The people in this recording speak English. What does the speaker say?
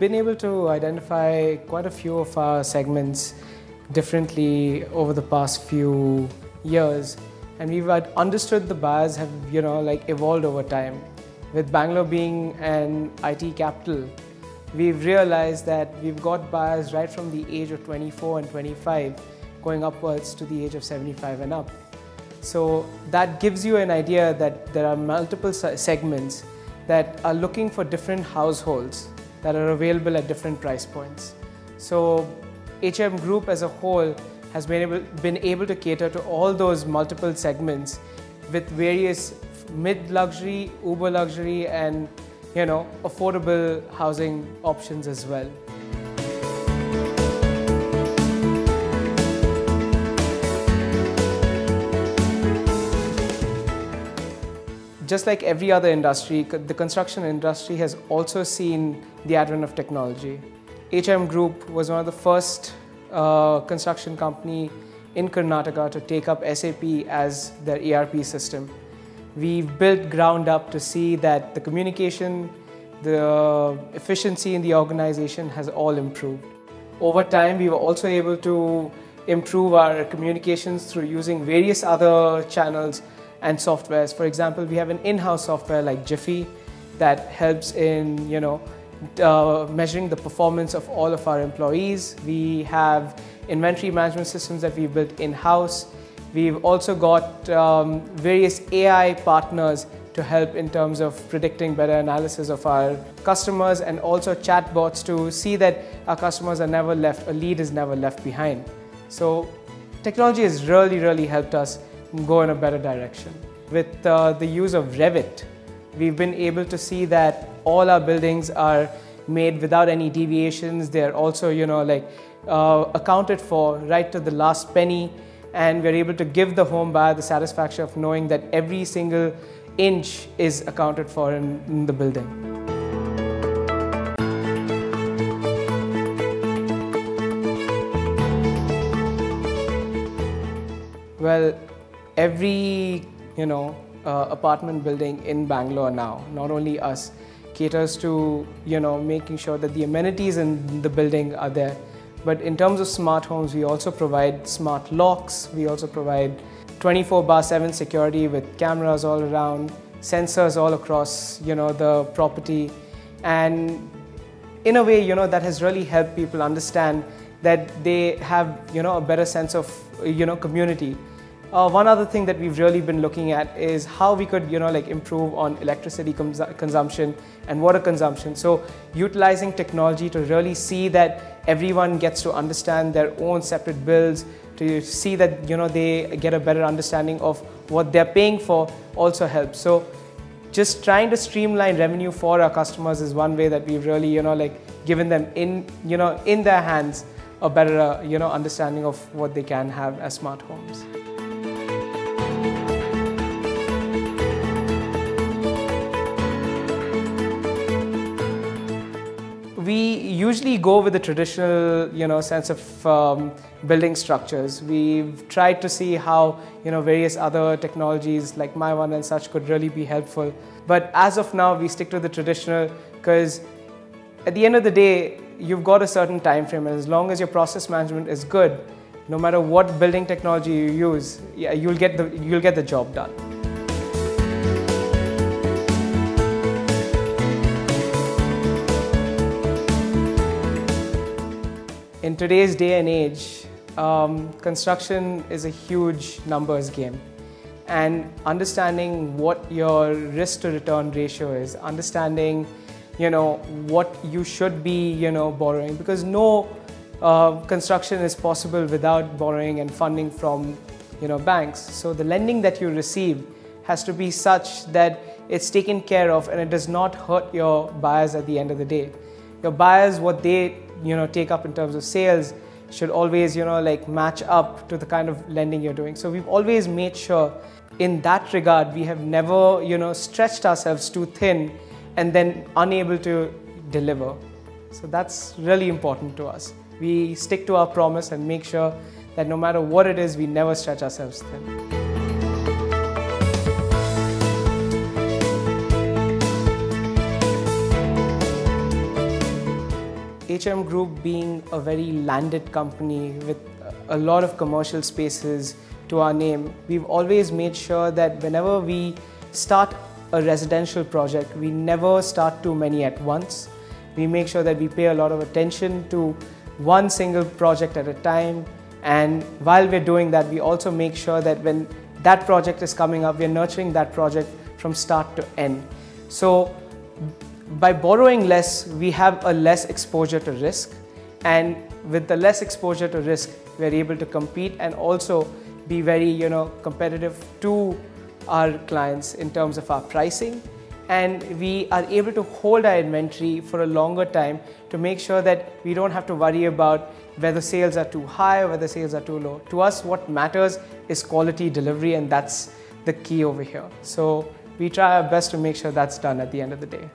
been able to identify quite a few of our segments differently over the past few years. And we've understood the buyers have you know like evolved over time. With bangalore being an it capital we've realized that we've got buyers right from the age of 24 and 25 going upwards to the age of 75 and up. So that gives you an idea that there are multiple segments that are looking for different households that are available at different price points so HM Group as a whole has been able, been able to cater to all those multiple segments with various mid-luxury, uber-luxury and you know, affordable housing options as well. Just like every other industry, the construction industry has also seen the advent of technology. HM Group was one of the first uh, construction company in Karnataka to take up SAP as their ERP system. We've built ground up to see that the communication, the efficiency in the organization has all improved. Over time, we were also able to improve our communications through using various other channels and softwares. For example, we have an in-house software like Jiffy that helps in, you know, uh, measuring the performance of all of our employees. We have inventory management systems that we've built in-house. We've also got um, various AI partners to help in terms of predicting better analysis of our customers and also chatbots to see that our customers are never left, a lead is never left behind. So technology has really, really helped us go in a better direction. With uh, the use of Revit, we've been able to see that all our buildings are made without any deviations. They're also, you know, like uh, accounted for right to the last penny. And we're able to give the home buyer the satisfaction of knowing that every single inch is accounted for in, in the building. Well, every, you know, uh, apartment building in Bangalore now, not only us, caters to you know making sure that the amenities in the building are there. But in terms of smart homes, we also provide smart locks. We also provide 24 bar 7 security with cameras all around, sensors all across you know the property, and in a way you know that has really helped people understand that they have you know a better sense of you know community uh, one other thing that we've really been looking at is how we could, you know, like improve on electricity cons consumption and water consumption. So utilizing technology to really see that everyone gets to understand their own separate bills, to see that, you know, they get a better understanding of what they're paying for also helps. So just trying to streamline revenue for our customers is one way that we've really, you know, like given them in, you know, in their hands a better, uh, you know, understanding of what they can have as smart homes. We usually go with the traditional, you know, sense of um, building structures. We've tried to see how, you know, various other technologies like Mivan and such could really be helpful. But as of now, we stick to the traditional because at the end of the day, you've got a certain time frame, and as long as your process management is good, no matter what building technology you use, yeah, you'll get the you'll get the job done. In today's day and age, um, construction is a huge numbers game. And understanding what your risk to return ratio is, understanding, you know, what you should be, you know, borrowing, because no uh, construction is possible without borrowing and funding from, you know, banks. So the lending that you receive has to be such that it's taken care of and it does not hurt your buyers at the end of the day. Your buyers, what they you know take up in terms of sales should always you know like match up to the kind of lending you're doing. So we've always made sure in that regard we have never you know stretched ourselves too thin and then unable to deliver. So that's really important to us. We stick to our promise and make sure that no matter what it is we never stretch ourselves thin HM Group being a very landed company with a lot of commercial spaces to our name, we've always made sure that whenever we start a residential project, we never start too many at once. We make sure that we pay a lot of attention to one single project at a time. And while we're doing that, we also make sure that when that project is coming up, we're nurturing that project from start to end. So by borrowing less, we have a less exposure to risk. And with the less exposure to risk, we're able to compete and also be very, you know, competitive to our clients in terms of our pricing. And we are able to hold our inventory for a longer time to make sure that we don't have to worry about whether sales are too high or whether sales are too low. To us, what matters is quality delivery, and that's the key over here. So we try our best to make sure that's done at the end of the day.